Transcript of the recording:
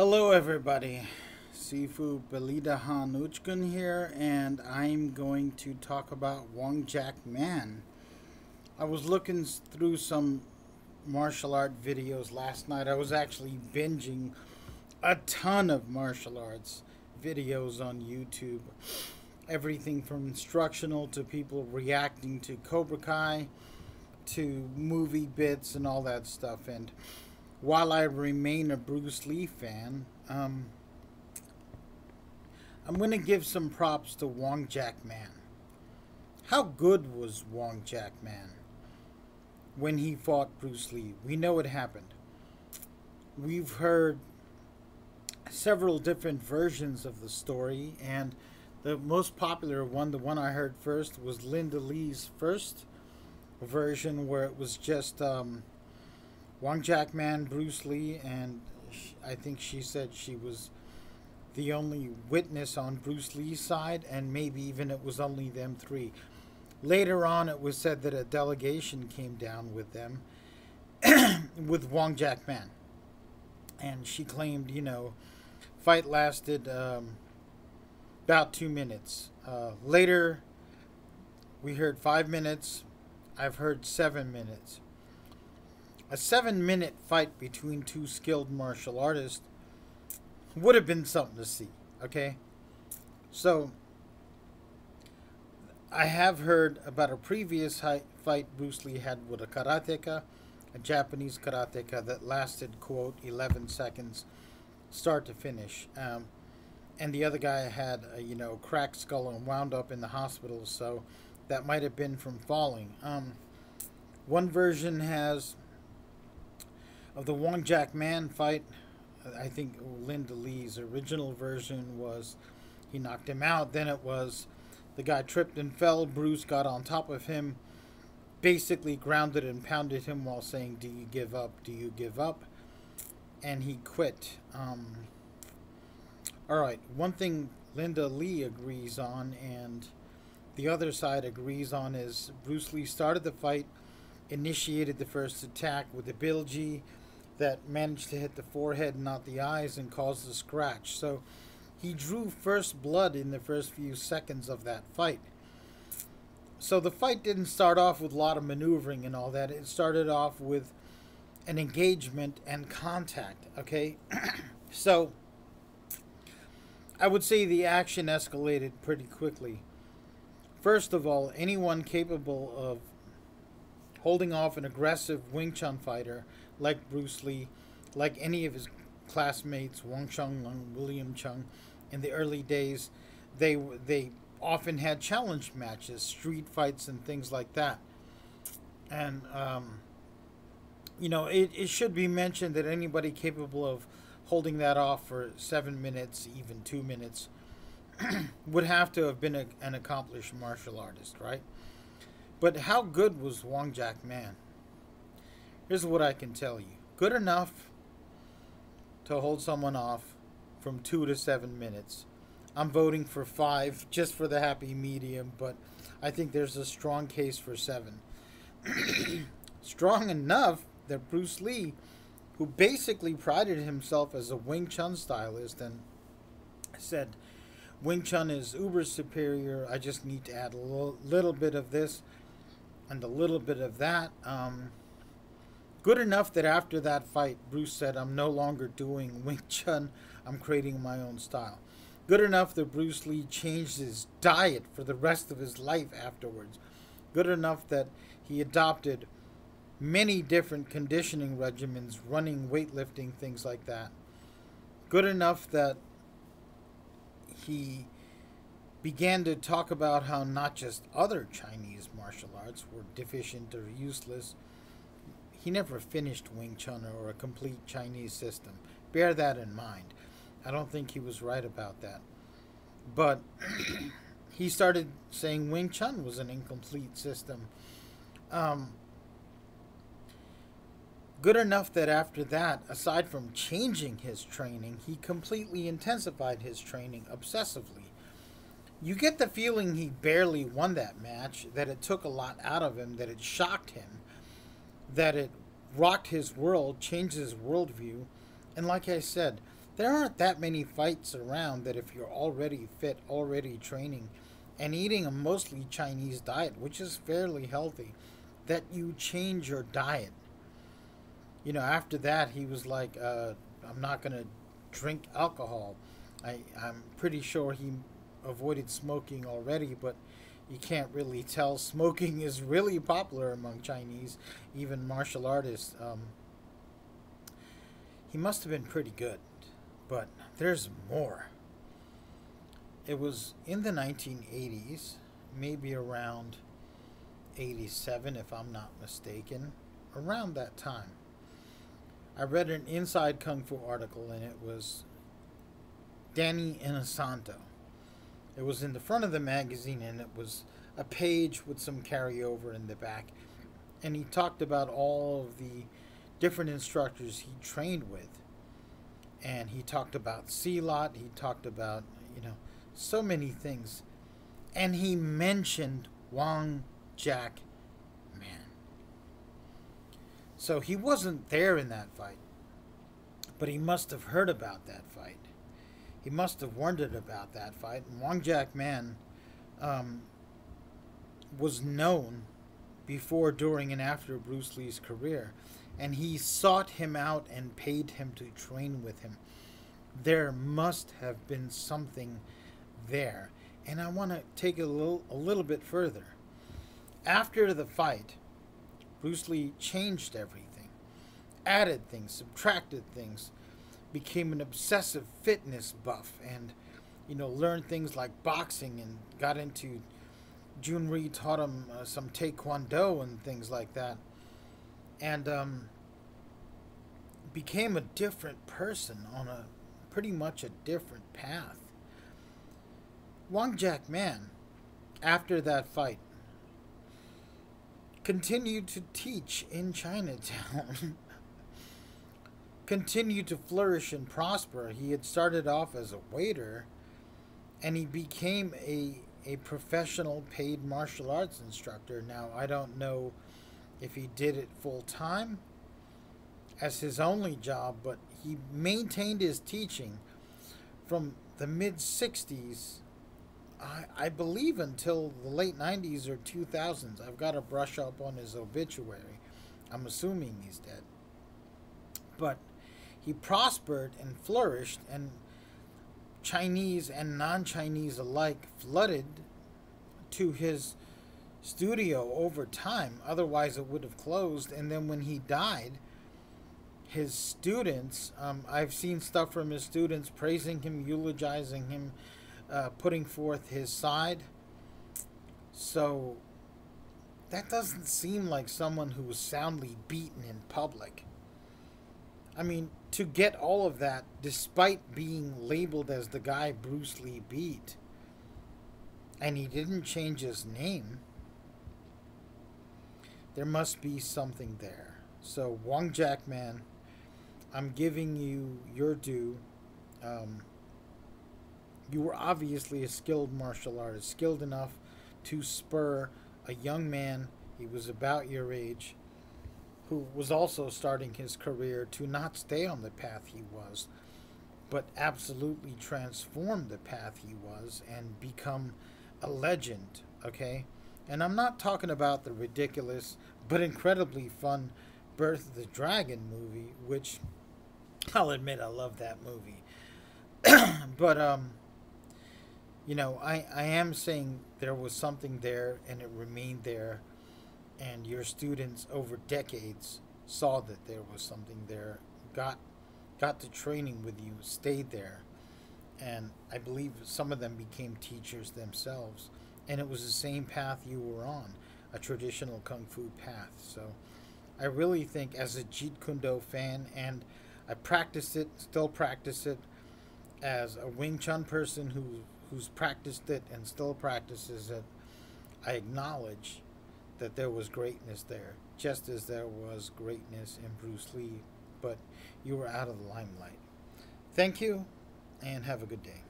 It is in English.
Hello everybody, Sifu Belida Han Uckun here, and I'm going to talk about Wong Jack Man. I was looking through some martial art videos last night. I was actually binging a ton of martial arts videos on YouTube. Everything from instructional to people reacting to Cobra Kai to movie bits and all that stuff. And while I remain a Bruce Lee fan, um, I'm going to give some props to Wong Jack Man. How good was Wong Jack Man when he fought Bruce Lee? We know it happened. We've heard several different versions of the story, and the most popular one, the one I heard first, was Linda Lee's first version, where it was just um, Wong Jack Man, Bruce Lee, and I think she said she was the only witness on Bruce Lee's side, and maybe even it was only them three. Later on, it was said that a delegation came down with them, with Wong Jack Man. And she claimed, you know, fight lasted um, about two minutes. Uh, later, we heard five minutes. I've heard seven minutes. A seven minute fight between two skilled martial artists would have been something to see, okay? So, I have heard about a previous fight Bruce Lee had with a karateka, a Japanese karateka that lasted, quote, 11 seconds, start to finish. Um, and the other guy had a, you know, cracked skull and wound up in the hospital, so that might have been from falling. Um, one version has of the Wong Jack Man fight, I think Linda Lee's original version was he knocked him out. Then it was the guy tripped and fell. Bruce got on top of him, basically grounded and pounded him while saying, Do you give up? Do you give up? And he quit. Um, all right, one thing Linda Lee agrees on and the other side agrees on is Bruce Lee started the fight, initiated the first attack with the bil jee, that managed to hit the forehead, not the eyes, and caused a scratch. So he drew first blood in the first few seconds of that fight. So the fight didn't start off with a lot of maneuvering and all that. It started off with an engagement and contact, okay? so I would say the action escalated pretty quickly. First of all, anyone capable of holding off an aggressive Wing Chun fighter like Bruce Lee, like any of his classmates, Wong Shun Leung, William Cheung, in the early days, they they often had challenge matches, street fights, and things like that. And um, you know, it, it should be mentioned that anybody capable of holding that off for seven minutes, even two minutes, would have to have been a, an accomplished martial artist, right? But how good was Wong Jack Man? Here's what I can tell you. Good enough to hold someone off from two to seven minutes. I'm voting for five just for the happy medium, but I think there's a strong case for seven. strong enough that Bruce Lee, who basically prided himself as a Wing Chun stylist and said, Wing Chun is uber superior. I just need to add a little, bit of this and a little bit of that. Um, Good enough that after that fight, Bruce said, I'm no longer doing Wing Chun, I'm creating my own style. Good enough that Bruce Lee changed his diet for the rest of his life afterwards. Good enough that he adopted many different conditioning regimens, running, weightlifting, things like that. Good enough that he began to talk about how not just other Chinese martial arts were deficient or useless he never finished Wing Chun or a complete Chinese system. Bear that in mind. I don't think he was right about that. But he started saying Wing Chun was an incomplete system. Um, good enough that after that, aside from changing his training, he completely intensified his training obsessively. You get the feeling he barely won that match, that it took a lot out of him, that it shocked him that it rocked his world, changed his worldview. And like I said, there aren't that many fights around that if you're already fit, already training, and eating a mostly Chinese diet, which is fairly healthy, that you change your diet. You know, after that, he was like, uh, I'm not going to drink alcohol. I, I'm pretty sure he avoided smoking already, but you can't really tell. Smoking is really popular among Chinese, even martial artists. Um, he must have been pretty good, but there's more. It was in the 1980s, maybe around 87, if I'm not mistaken, around that time. I read an Inside Kung Fu article, and it was Danny Inosanto. It was in the front of the magazine, and it was a page with some carryover in the back. And he talked about all of the different instructors he trained with. And he talked about Silat, he talked about, you know, so many things. And he mentioned Wong Jack Man. So he wasn't there in that fight, but he must have heard about that fight. He must have wondered about that fight. And Wong Jack Man um, was known before, during, and after Bruce Lee's career, and he sought him out and paid him to train with him. There must have been something there. And I want to take it a little, a little bit further. After the fight, Bruce Lee changed everything, added things, subtracted things, became an obsessive fitness buff, and you know learned things like boxing and got into. Jhoon Rhee taught him uh, some taekwondo and things like that, and um, became a different person on a pretty much a different path. Wong Jack Man, after that fight, continued to teach in Chinatown, continued to flourish and prosper. He had started off as a waiter, and he became a a professional paid martial arts instructor. Now, I don't know if he did it full time as his only job, but he maintained his teaching from the mid 60s I, I believe until the late 90s or 2000s. I've got to brush up on his obituary. I'm assuming he's dead. But he prospered and flourished, and Chinese and non Chinese alike flooded to his studio over time. Otherwise, it would have closed. And then when he died, his students, um, I've seen stuff from his students praising him, eulogizing him uh, putting forth his side. So that doesn't seem like someone who was soundly beaten in public. I mean, to get all of that despite being labeled as the guy Bruce Lee beat, and he didn't change his name, there must be something there. So, Wong Jack Man, I'm giving you your due. Um, you were obviously a skilled martial artist, skilled enough to spur a young man, he was about your age, who was also starting his career to not stay on the path he was, but absolutely transform the path he was and become a legend, okay? And I'm not talking about the ridiculous but incredibly fun Birth of the Dragon movie, which I'll admit I love that movie. but um you know, I, I am saying there was something there and it remained there, and your students over decades saw that there was something there, got got to training with you, stayed there, and I believe some of them became teachers themselves, and it was the same path you were on, a traditional kung fu path. So, I really think as a Jeet Kune Do fan, and I practice it, still practice it, as a Wing Chun person who who's practiced it and still practices it, I acknowledge that there was greatness there, just as there was greatness in Bruce Lee, but you were out of the limelight. Thank you, and have a good day.